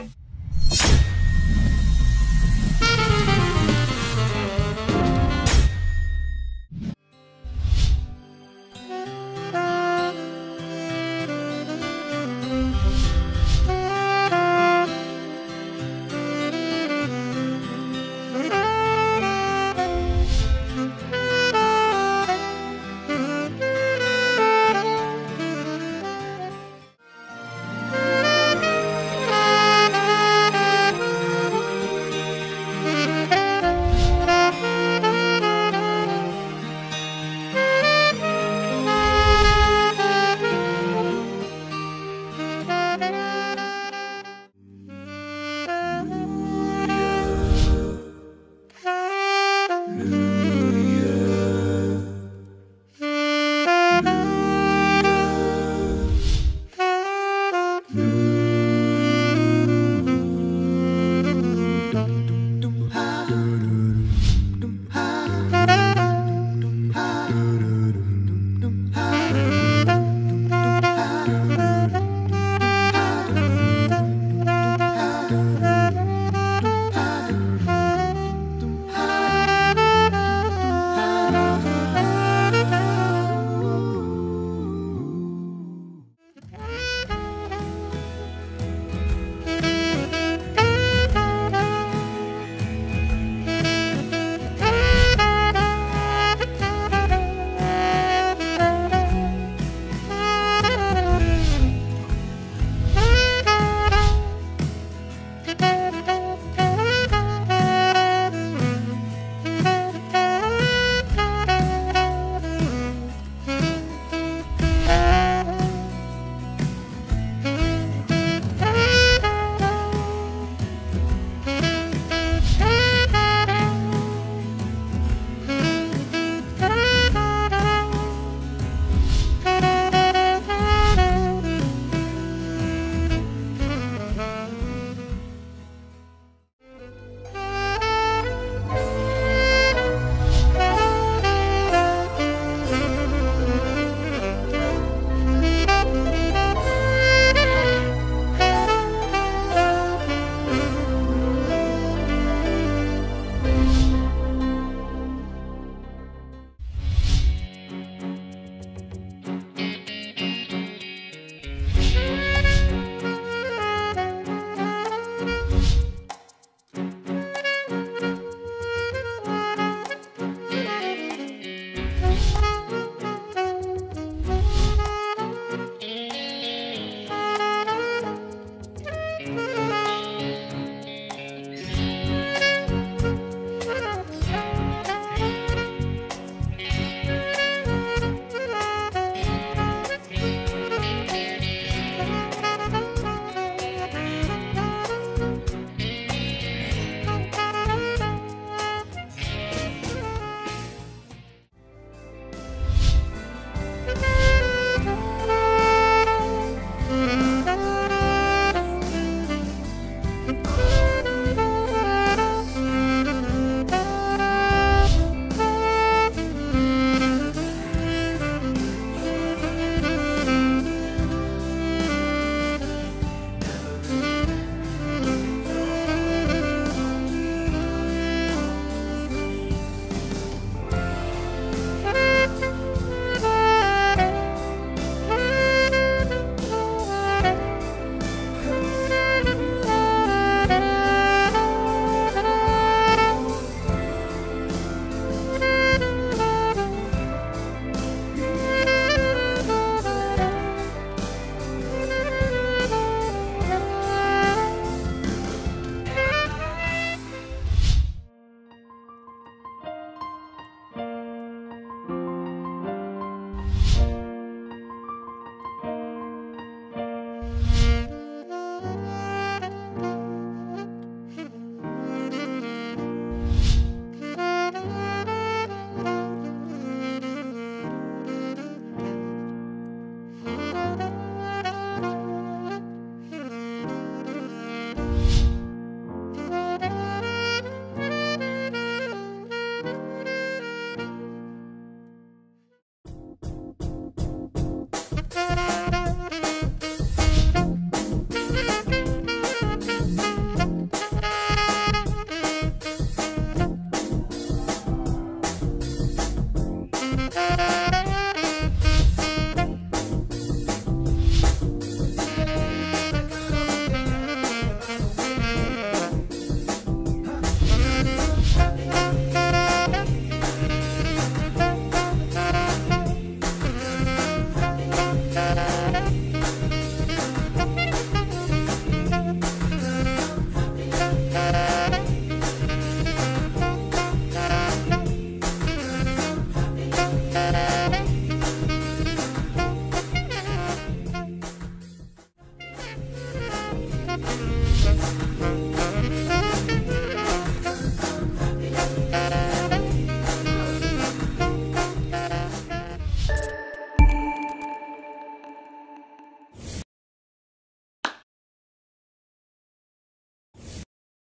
よし! do do